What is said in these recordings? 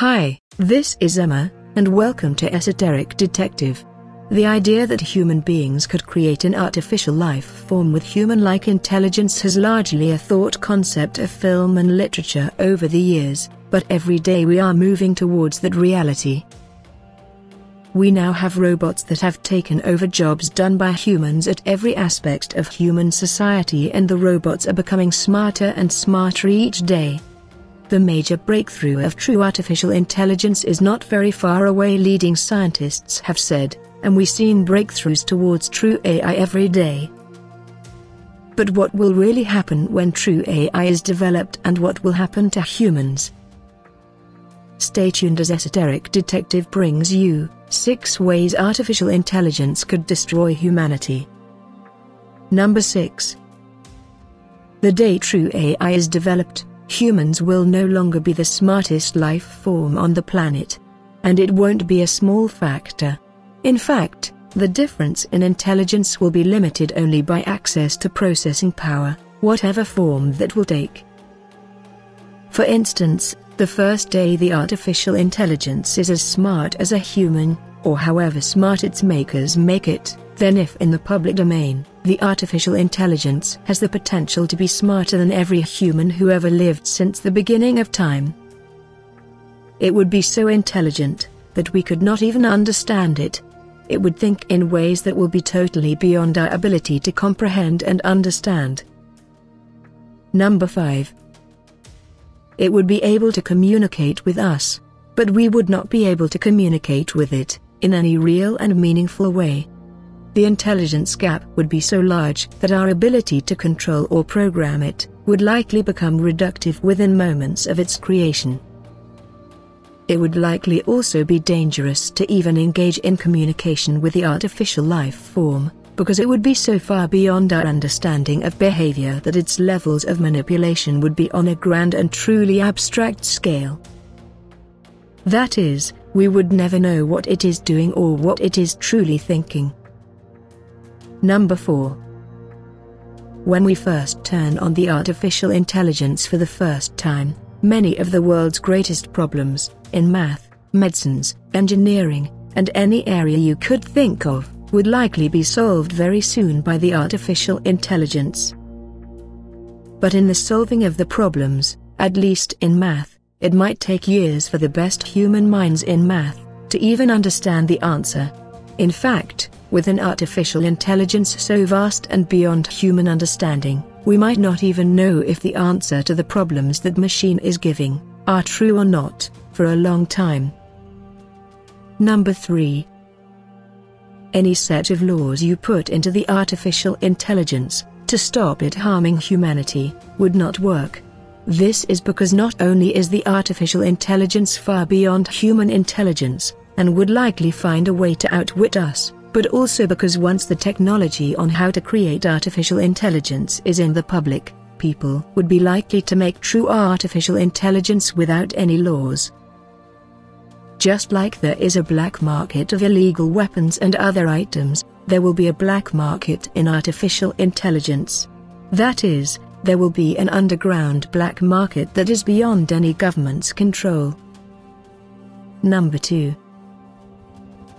Hi, this is Emma, and welcome to Esoteric Detective. The idea that human beings could create an artificial life form with human-like intelligence has largely a thought concept of film and literature over the years, but every day we are moving towards that reality. We now have robots that have taken over jobs done by humans at every aspect of human society and the robots are becoming smarter and smarter each day. The major breakthrough of true artificial intelligence is not very far away leading scientists have said, and we've seen breakthroughs towards true AI every day. But what will really happen when true AI is developed and what will happen to humans? Stay tuned as Esoteric Detective brings you 6 Ways Artificial Intelligence Could Destroy Humanity. Number 6. The day true AI is developed, humans will no longer be the smartest life form on the planet. And it won't be a small factor. In fact, the difference in intelligence will be limited only by access to processing power, whatever form that will take. For instance, the first day the artificial intelligence is as smart as a human, or however smart its makers make it, then if in the public domain, the artificial intelligence has the potential to be smarter than every human who ever lived since the beginning of time. It would be so intelligent, that we could not even understand it. It would think in ways that will be totally beyond our ability to comprehend and understand. Number 5. It would be able to communicate with us, but we would not be able to communicate with it, in any real and meaningful way the intelligence gap would be so large that our ability to control or program it would likely become reductive within moments of its creation. It would likely also be dangerous to even engage in communication with the artificial life form, because it would be so far beyond our understanding of behavior that its levels of manipulation would be on a grand and truly abstract scale. That is, we would never know what it is doing or what it is truly thinking. Number 4. When we first turn on the artificial intelligence for the first time, many of the world's greatest problems, in math, medicines, engineering, and any area you could think of, would likely be solved very soon by the artificial intelligence. But in the solving of the problems, at least in math, it might take years for the best human minds in math to even understand the answer. In fact, with an artificial intelligence so vast and beyond human understanding, we might not even know if the answer to the problems that machine is giving are true or not, for a long time. Number 3. Any set of laws you put into the artificial intelligence to stop it harming humanity would not work. This is because not only is the artificial intelligence far beyond human intelligence, and would likely find a way to outwit us, but also because once the technology on how to create artificial intelligence is in the public, people would be likely to make true artificial intelligence without any laws. Just like there is a black market of illegal weapons and other items, there will be a black market in artificial intelligence. That is, there will be an underground black market that is beyond any government's control. Number 2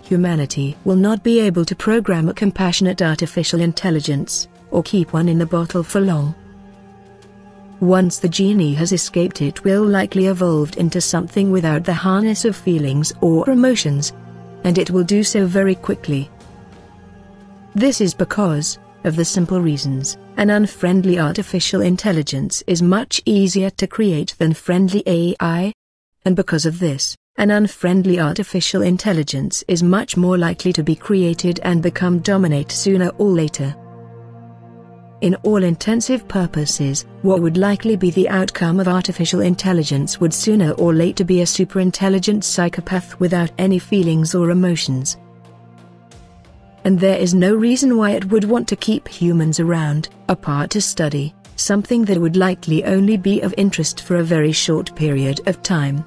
humanity will not be able to program a compassionate artificial intelligence, or keep one in the bottle for long. Once the genie has escaped it will likely evolve into something without the harness of feelings or emotions. And it will do so very quickly. This is because, of the simple reasons, an unfriendly artificial intelligence is much easier to create than friendly AI. And because of this, an unfriendly artificial intelligence is much more likely to be created and become dominate sooner or later. In all intensive purposes, what would likely be the outcome of artificial intelligence would sooner or later be a superintelligent psychopath without any feelings or emotions. And there is no reason why it would want to keep humans around, apart to study, something that would likely only be of interest for a very short period of time.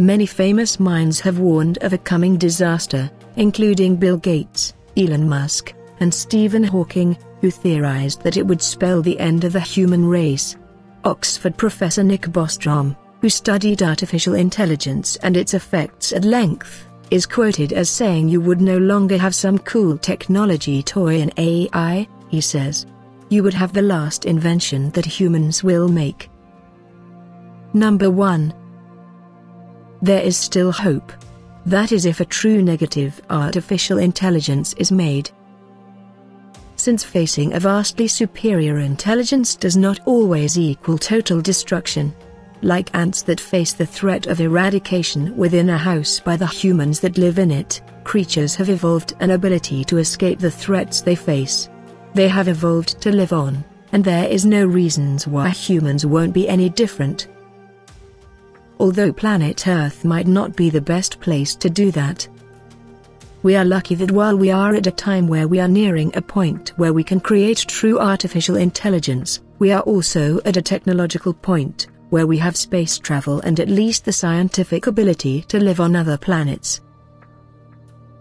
Many famous minds have warned of a coming disaster, including Bill Gates, Elon Musk, and Stephen Hawking, who theorized that it would spell the end of the human race. Oxford professor Nick Bostrom, who studied artificial intelligence and its effects at length, is quoted as saying you would no longer have some cool technology toy in AI, he says. You would have the last invention that humans will make. Number 1. There is still hope. That is if a true negative artificial intelligence is made. Since facing a vastly superior intelligence does not always equal total destruction. Like ants that face the threat of eradication within a house by the humans that live in it, creatures have evolved an ability to escape the threats they face. They have evolved to live on, and there is no reasons why humans won't be any different. Although planet Earth might not be the best place to do that, we are lucky that while we are at a time where we are nearing a point where we can create true artificial intelligence, we are also at a technological point where we have space travel and at least the scientific ability to live on other planets.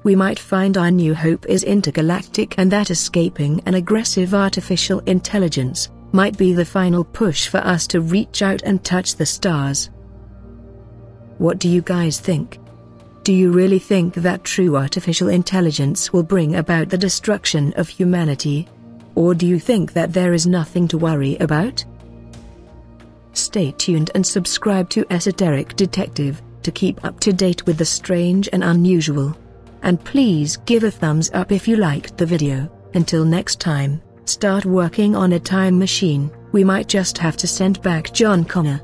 We might find our new hope is intergalactic and that escaping an aggressive artificial intelligence might be the final push for us to reach out and touch the stars. What do you guys think? Do you really think that true artificial intelligence will bring about the destruction of humanity? Or do you think that there is nothing to worry about? Stay tuned and subscribe to Esoteric Detective to keep up to date with the strange and unusual. And please give a thumbs up if you liked the video. Until next time, start working on a time machine. We might just have to send back John Connor.